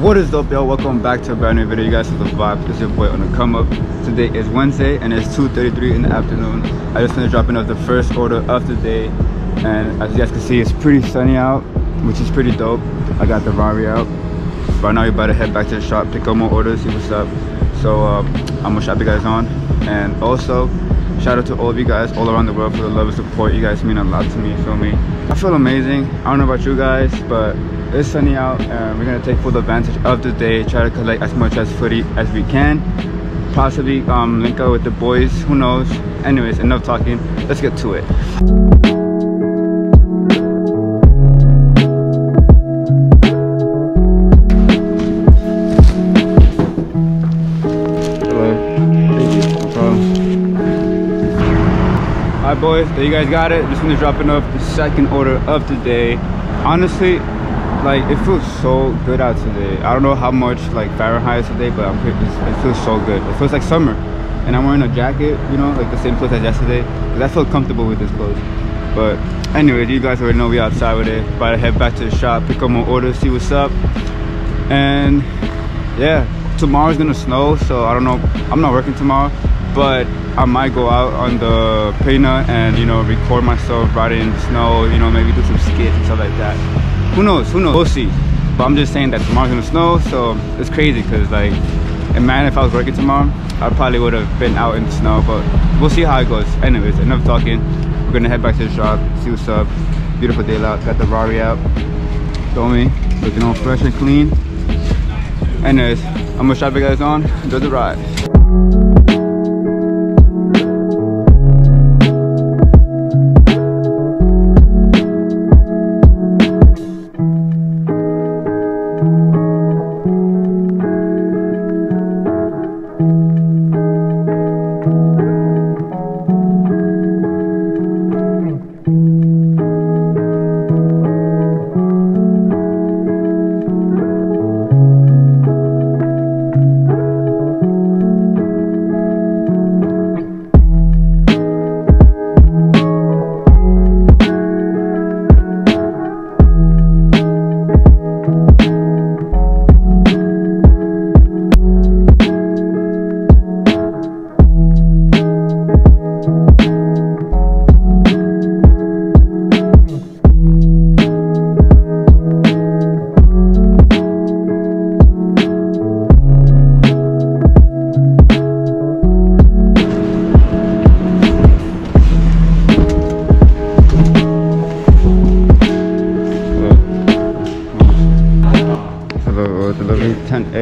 What is up y'all? Welcome back to a brand new video. You guys see the vibe. It's your boy on the come up. Today is Wednesday and it's 2.33 in the afternoon. I just finished dropping off the first order of the day. And as you guys can see, it's pretty sunny out, which is pretty dope. I got the Rari out. Right now, we're about to head back to the shop, pick up more orders, see what's up. So uh, I'm gonna shop you guys on. And also, shout out to all of you guys all around the world for the love and support. You guys mean a lot to me, feel me? I feel amazing. I don't know about you guys, but it's sunny out and we're gonna take full advantage of the day try to collect as much as footy as we can. Possibly um, link up with the boys who knows? Anyways enough talking let's get to it. Boys, you guys got it. Just gonna dropping off the second order of the day. Honestly, like it feels so good out today. I don't know how much like fahrenheit is today but i'm pretty, it feels so good. It feels like summer and i'm wearing a jacket you know like the same clothes as yesterday because i feel comfortable with this clothes. But anyways you guys already know we outside with it. About to head back to the shop pick up more orders see what's up. And yeah tomorrow's gonna snow so i don't know i'm not working tomorrow but i might go out on the pena and you know record myself riding in the snow you know maybe do some skits and stuff like that who knows? Who knows? We'll see. But i'm just saying that tomorrow's gonna snow so it's crazy because like man if i was working tomorrow i probably would have been out in the snow but we'll see how it goes. Anyways enough talking. We're gonna head back to the shop see what's up. Beautiful day out. Got the rari out. Feel me? Looking all fresh and clean. Anyways i'm gonna shop you guys on. Enjoy the ride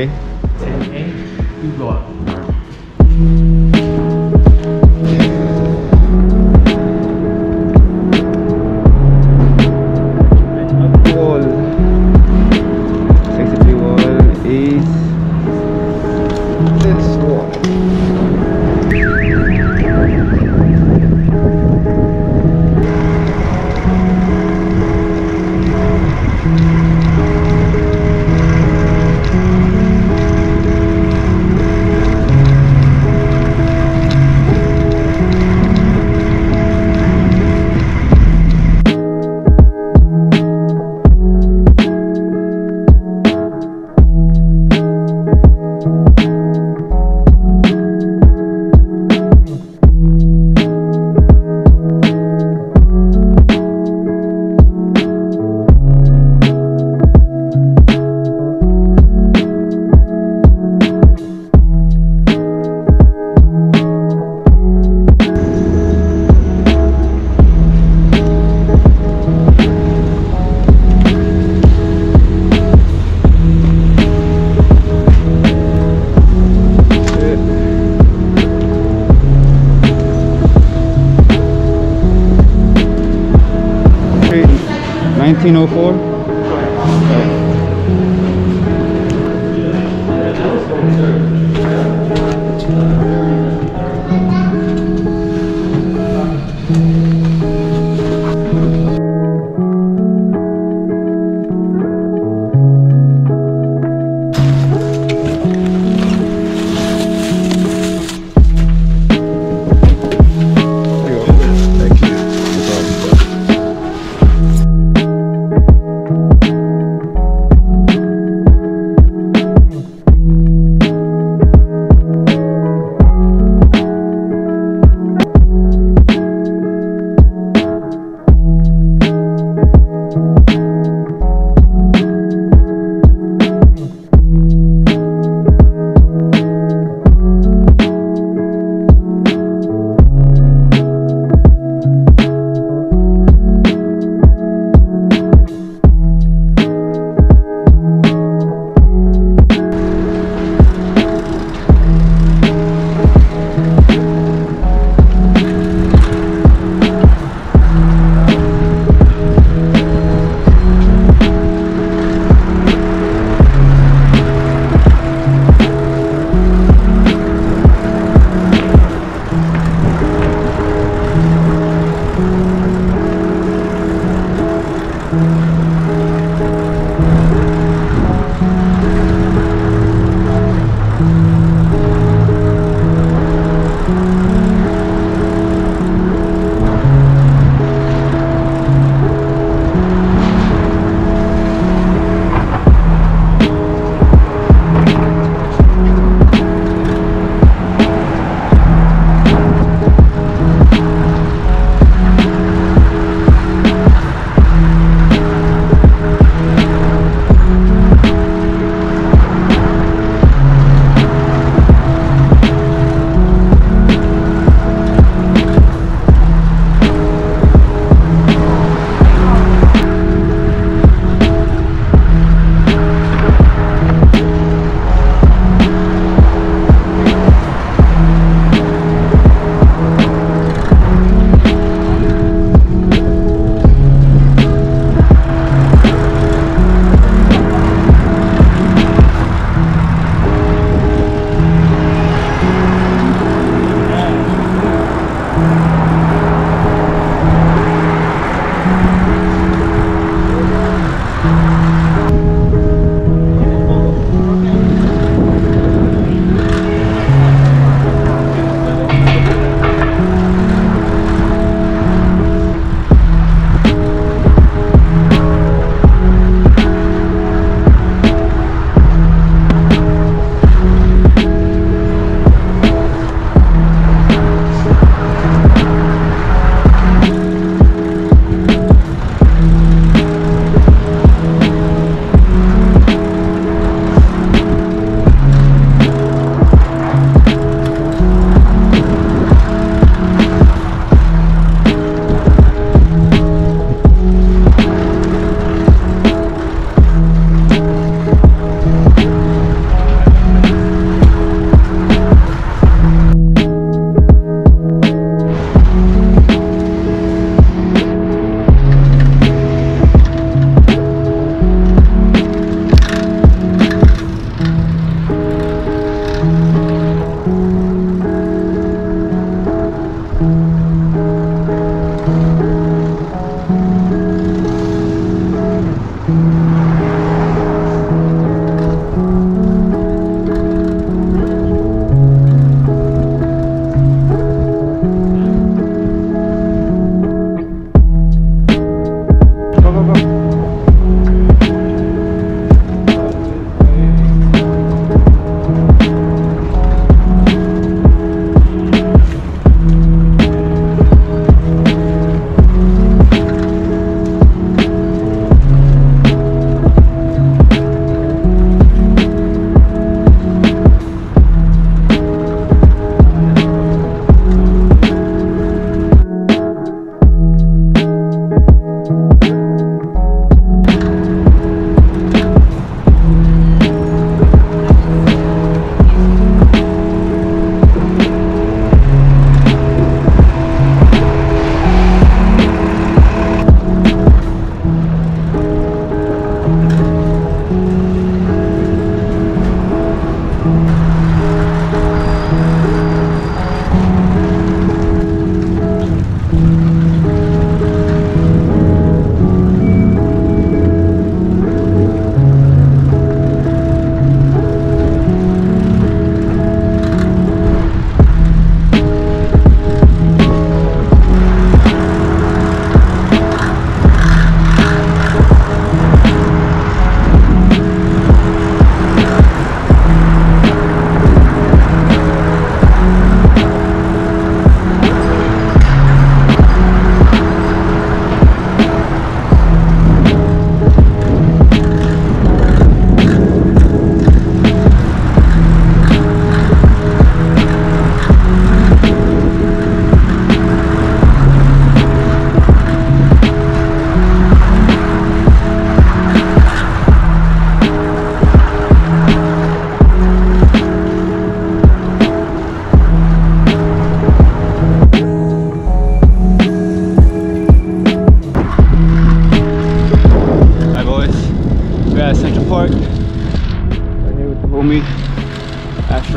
delivery 1904.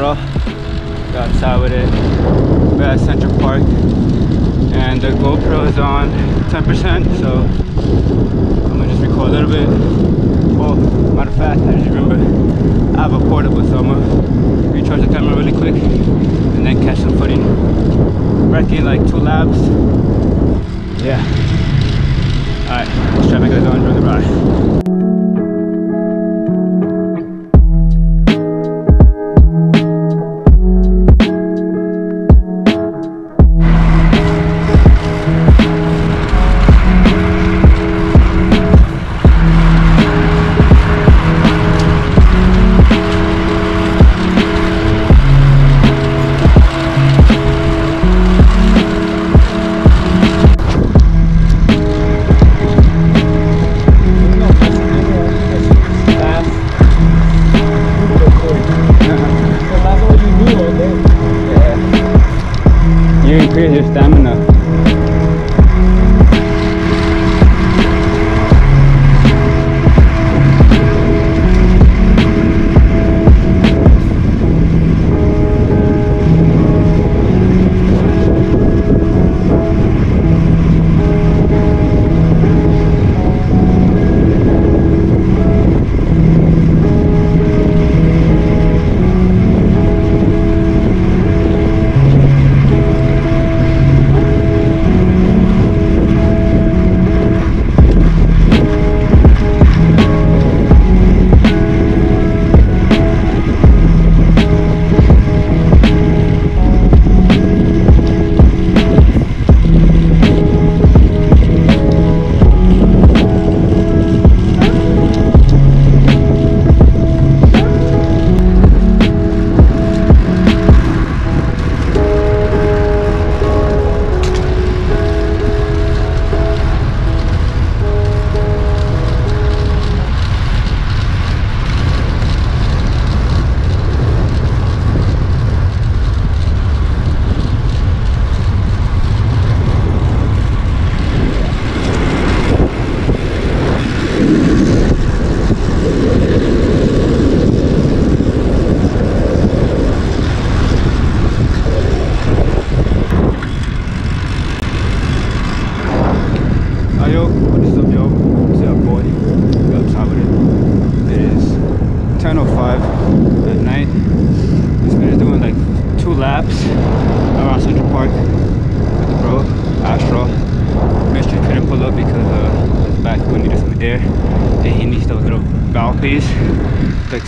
Got outside with it. We're at Central Park. And the GoPro is on 10%, so I'm gonna just record a little bit. Oh, matter of fact, I just remember I have a portable, so I'm gonna recharge the camera really quick and then catch some footage. Wrecking like two laps. Yeah. Alright, let's try to it go enjoy the ride.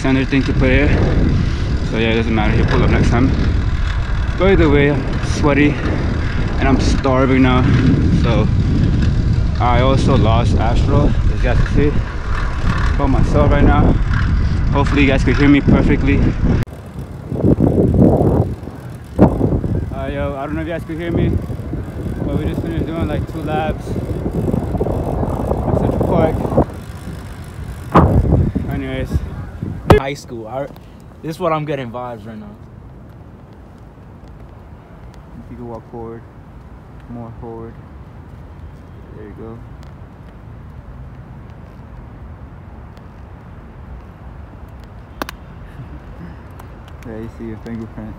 The extender thing to put here. So yeah, it doesn't matter, he'll pull up next time. But either way, I'm sweaty and I'm starving now. So I also lost Astro, as you guys can see, by myself right now. Hopefully you guys can hear me perfectly. Uh, yo, I don't know if you guys can hear me, but we just finished doing like two laps Central Park. Anyways, High school. I, this is what I'm getting vibes right now. if you can walk forward, more forward. There you go. yeah, you see your fingerprint.